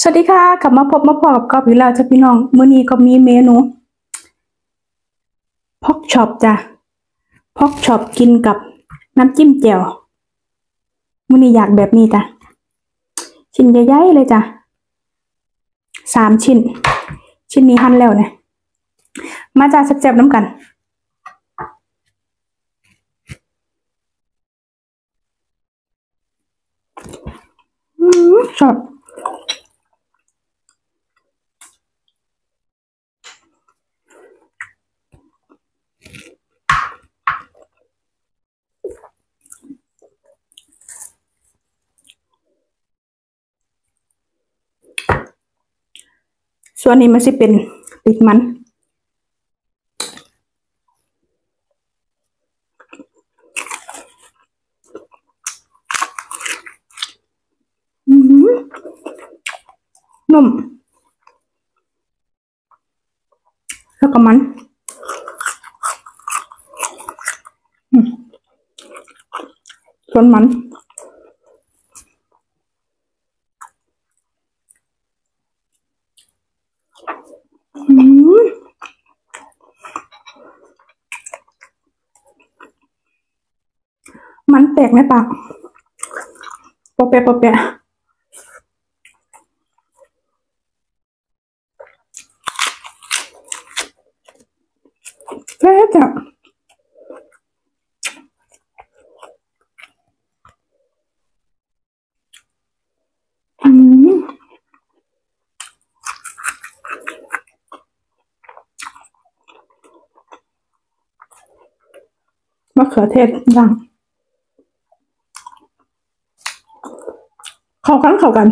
สวัสดีค่ะกลับมาพบมาพอกับกอบอีกแล้วจ้ะพี่น้องมื้อนี้ก็มีเมนู pork chop จ้ะ pork chop กินกับน้ำจิ้มแจ่วมื้อนี้อยากแบบนี้จ้ะชิ้นใหญ่ๆเลยจ้ะสามชิ้น ชิ้นนี้หั่นแล้วเนี่ยมาจ้าแซ่บๆน้ำกันอืมชอบ ส่วนนี้มันสิเป็นติดมันอือหือนุ่มแล้วก็มันส่วนมัน อืมมัน แตกในปากปะเปะปะเปะแซ่บจับอืมมะเขือเทศย่าง เข้ากันเข้ากัน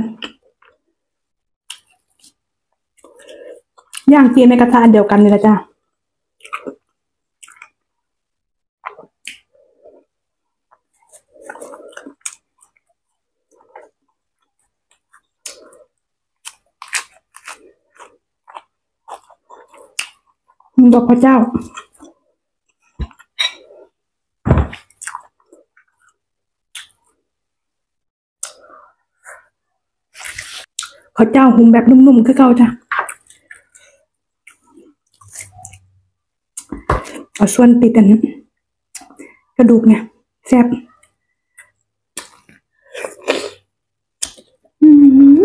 ย่างกินในกระทะเดียวกันนี่แหละจ้าบอกพระเจ้า ข้าว เจ้าหุงแบบนุ่มๆคือเก่าจ้ะเอาส่วนติดอันนี้กระดูกเนี่ยแซ่บอืม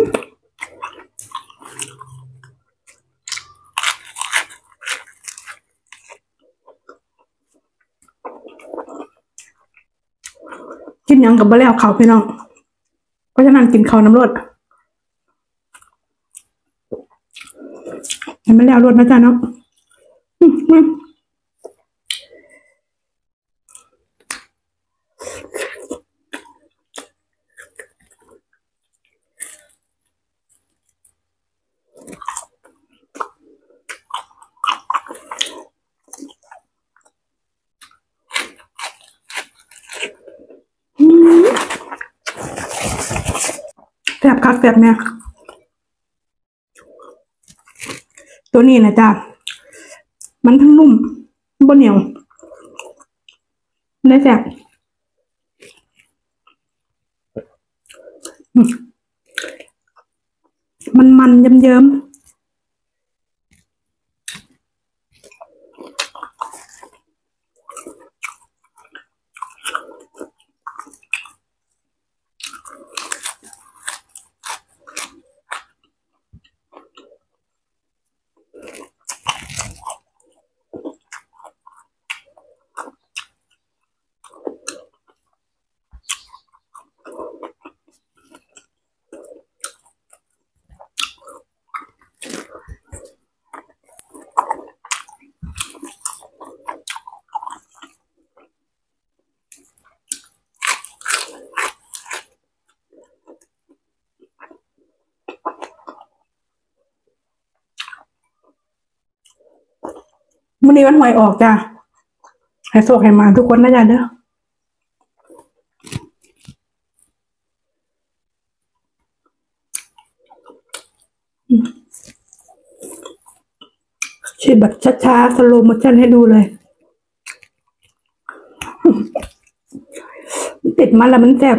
กินยังกับบะแล้วเขาวพี่น้อง เพราะฉะนั้นกินข้าวน้ำรด เห็นมันแล้วรวดนะจ๊ะเนาะแสบคักแสบเนี่ย ตัวนี้นะจ๊ะมันทั้งนุ่มบนเหนียวได้แซ่บมมันมันเยิ้มๆ มันนี้วันหวยออกจ้ะให้โชคให้มาทุกคนนะจ๊ะเด้ออืมฉีดแบบช้าๆสโลโมชั่นให้ดูเลยติดมันแล้วมันแสบ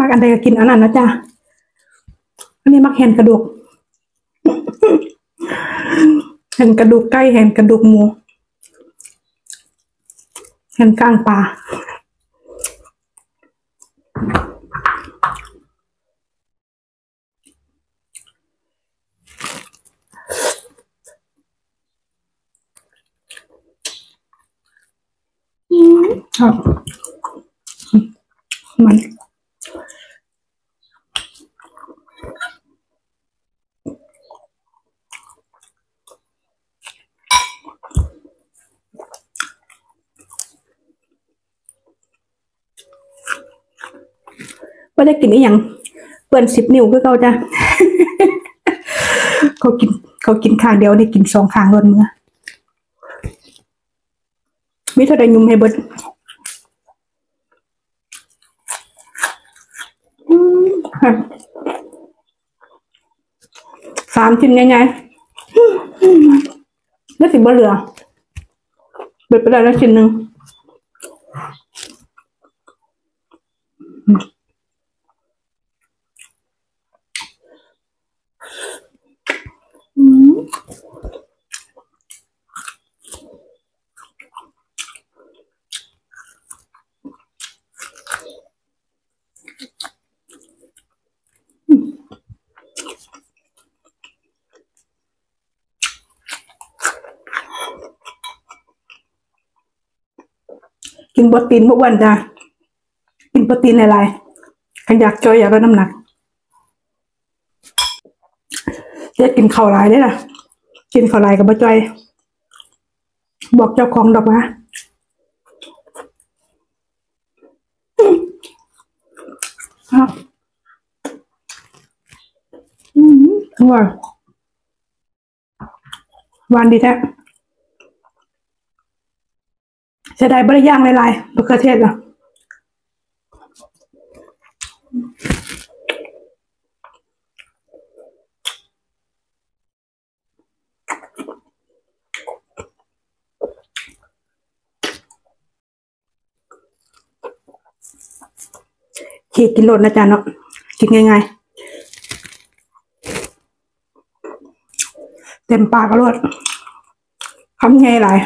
มักอันใดก็กินอันนั้นนะจ้ะอันนี้มักแหนกระดูกแหนกระดูกไก่แหนกระดูกหมูแหนกลางปลาครับมัน ว่าได้กินอีหยังเปิ้นสิบนิ้วคือเขาจ้ะเขากินเขากินข้างเดียวได้กินสองข้างรนเมื่อมีเท่าใดยุ่มให้เบิดอืมครับสามชิ้นง่ายๆแล้วสิบ่เหลือเบิดไปได้แล้วชิ้นหนึ่ง กินโปรตีนทุกวันจ้ะกินโปรตีนหลายๆขันอยากจอยอยากลดน้ำหนักเรียกกินข้าวหลายได้ล่ะ กินข้าวหลายกับบ่จอย บอกเจ้าของดอกว่าอ้าวอืมอร่อยหวานดีแท้ เสียดายบริย่างหลายๆมะเขือเทศอะขี่กินโลดนะจ๊ะเนาะกินง่ายๆ เต็มปากก็รวดคำใหญ่หลาย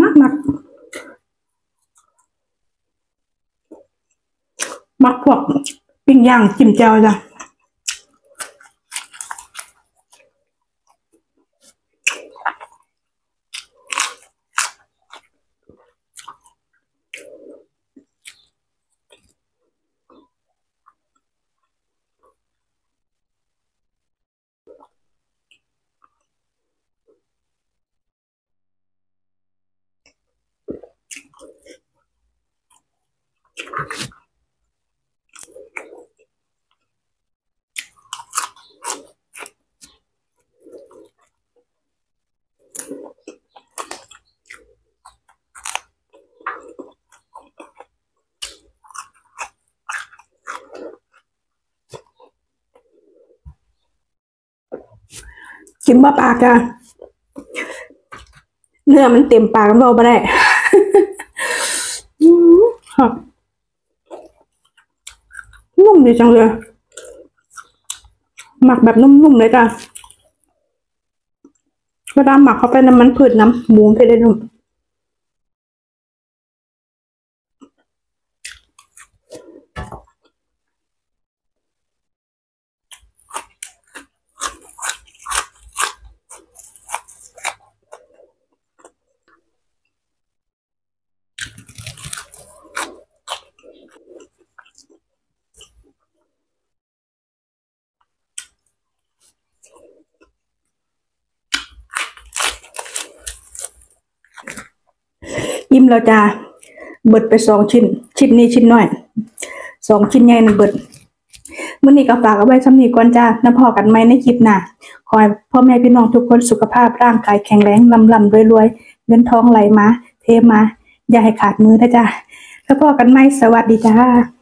มากมัก มักพวกปิ้งย่างจิ้มแจ่วจ้ะ กินบ่ปากจ้ะเนื้อมันเต็มปากมันเบาไปได้อืมครับนุ่มดีจังเลย หมักแบบนุ่มๆเลยจ้ะเวลาหมักเข้าไปน้ำมันพืชน้ำหมูไปได้นุ่ม ยิ้มแล้วจ้าเบิดไปสองชิ้น ชิ้นนี้ชิ้นน้อยสองชิ้นใหญ่นะเบิดมื่อนี้ก็ฝากเอาไว้สำนีก่อนจ้าน้าพอกันไหมในคลิปหน้าขอให้พ่อแม่พี่น้องทุกคนสุขภาพร่างกายแข็งแรงลำลำรวยรวยๆเงินทองไหลมา เทมา อย่าให้ขาดมือนะจ้าแล้วพอกันไหมสวัสดีจ้า